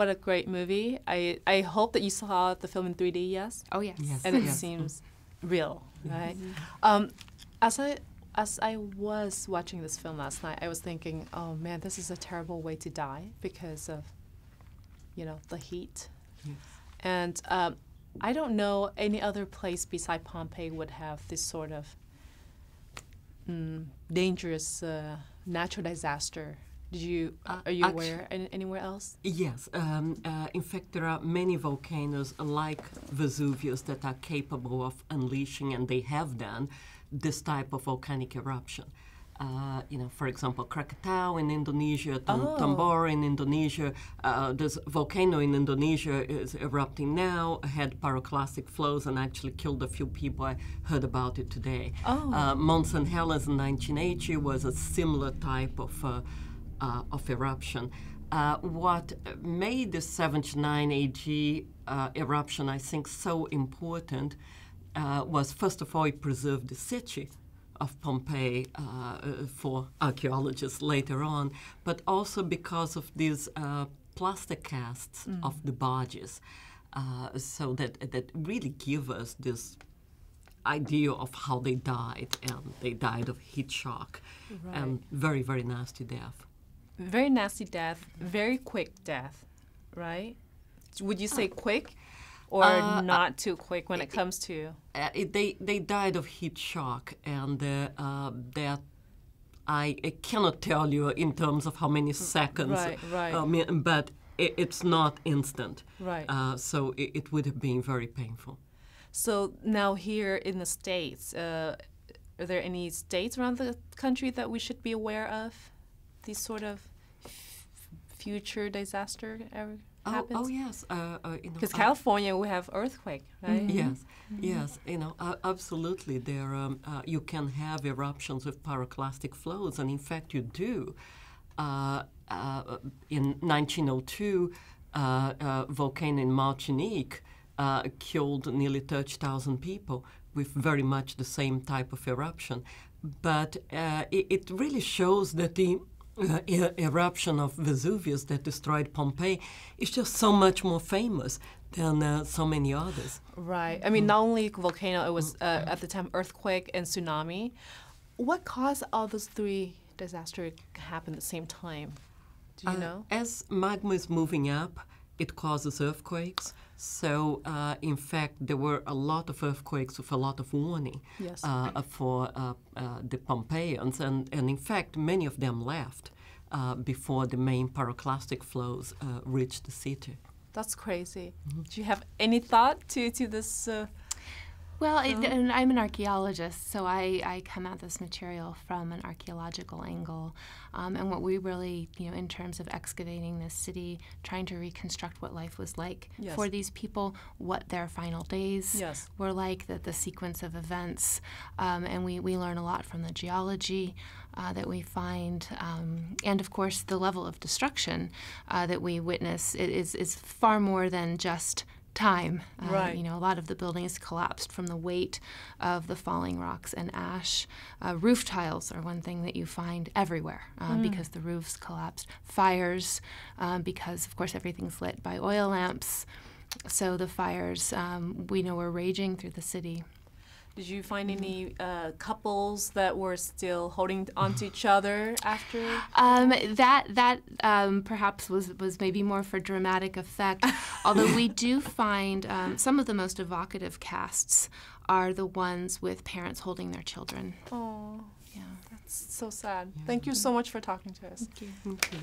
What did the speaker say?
What a great movie. I, I hope that you saw the film in 3D, yes? Oh yes. Yes. And it Yes. seems real, right? Um, as I as I was watching this film last night, I was thinking, oh man, this is a terrible way to die because of, you know, the heat. Yes. And um, I don't know any other place beside Pompeii would have this sort of mm, dangerous uh, natural disaster. Did you Uh, are you aware any, anywhere else? Yes, um, uh, in fact, there are many volcanoes like Vesuvius that are capable of unleashing, and they have done this type of volcanic eruption. Uh, you know, for example, Krakatau in Indonesia, Tam- Oh. Tambora in Indonesia. Uh, this volcano in Indonesia is erupting now, had pyroclastic flows, and actually killed a few people. I heard about it today. Oh. Uh, Mount St. Helens in 1980 was a similar type of, uh, of eruption. Uh, what made the 79 AD uh, eruption, I think, so important uh, was, first of all, it preserved the city of Pompeii uh, for archaeologists later on, but also because of these uh, plaster casts of the barges, uh, so that that really give us this idea of how they died, and they died of heat shock and very very nasty death. Very nasty death, very quick death, right? Would you say quick or Uh, not too quick when it comes to? Uh, it, they they died of heat shock, and uh, uh, that I, I cannot tell you in terms of how many seconds. right, right. But it, it's not instant. Right. Uh, so it, it would have been very painful. So now here in the states, uh, are there any states around the country that we should be aware of? These sort of future disaster ever Oh, happens? oh yes. Uh, uh, you know, Because California, we have earthquake, right? Yes, yes, you know, uh, absolutely. There, um, uh, you can have eruptions with pyroclastic flows, and in fact, you do. Uh, uh, in 1902, uh, uh, volcano in Martinique uh, killed nearly 30,000 people with very much the same type of eruption. But uh, it, it really shows that the uh, e- eruption of Vesuvius that destroyed Pompeii is just so much more famous than uh, so many others. Right. I mean, not only volcano, it was uh, at the time earthquake and tsunami. What caused all those three disasters to happen at the same time? Do you Uh, know? As magma is moving up, it causes earthquakes. So, uh, in fact, there were a lot of earthquakes with a lot of warning Yes. uh, for uh, uh, the Pompeians, and, and in fact, many of them left uh, before the main pyroclastic flows uh, reached the city. That's crazy. Mm-hmm. Do you have any thought to to this? Well, it, and I'm an archaeologist, so I, I come at this material from an archaeological angle. Um, and what we really, you know, in terms of excavating this city, trying to reconstruct what life was like Yes. for these people, what their final days Yes. were like, that the sequence of events. Um, and we, we learn a lot from the geology uh, that we find, um, and of course, the level of destruction uh, that we witness it is, is far more than just time. Uh, Right. You know, a lot of the buildings collapsed from the weight of the falling rocks and ash. Uh, roof tiles are one thing that you find everywhere uh, because the roofs collapsed. Fires, um, because of course everything's lit by oil lamps. So the fires, um, we know, were raging through the city. Did you find any uh, couples that were still holding on to each other after? Um, that that um, perhaps was was maybe more for dramatic effect. Although we do find um, some of the most evocative casts are the ones with parents holding their children. Oh, Yeah. that's so sad. Thank you so much for talking to us. Okay.